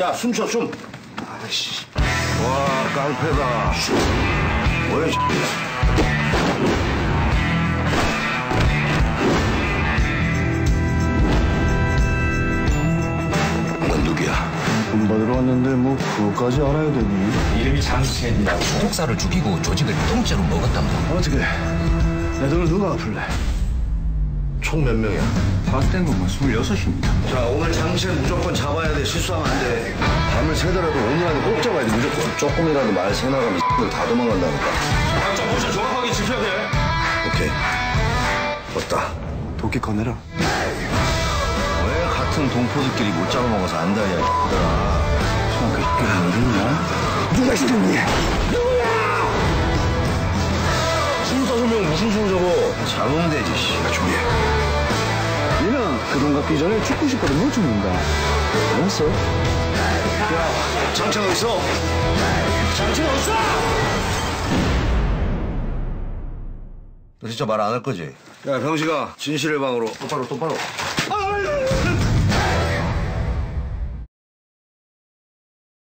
야, 숨 쉬어, 숨. 아이씨. 와, 깡패다. 뭐야, 이. 넌 누구야? 돈 받으러 왔는데 뭐 그거까지 알아야 되니? 이름이 장수채입니다. 목사를 죽이고 조직을 통째로 먹었답니다. 어떻게 내 돈을 누가 갚을래? 총 몇 명이야? 파스된 것만 26입니다 자, 오늘 장실 무조건 잡아야 돼. 실수하면 안 돼. 밤을 새더라도 오늘 안에 꼭 잡아야 돼, 무조건. 조금이라도 말 새나가면 이다 도망간다니까. 각자 모션 정확하게 지켜야 돼. 오케이. 됐다. 도끼 꺼내라 왜 같은 동포들끼리 못 잡아먹어서 안다냐, 얘들아. 그 새끼가 어딨냐? 누가 시켰니? 순서소명 무슨 순서고? 잡으면 되지, 씨. 준비해 그돈 갚기 전에 죽고 싶어도 못 죽는다 알았어? 장창 어디 있어? 장창 어디 있어? 너 진짜 말 안 할 거지? 야, 병식아, 진실의 방으로. 똑바로, 똑바로.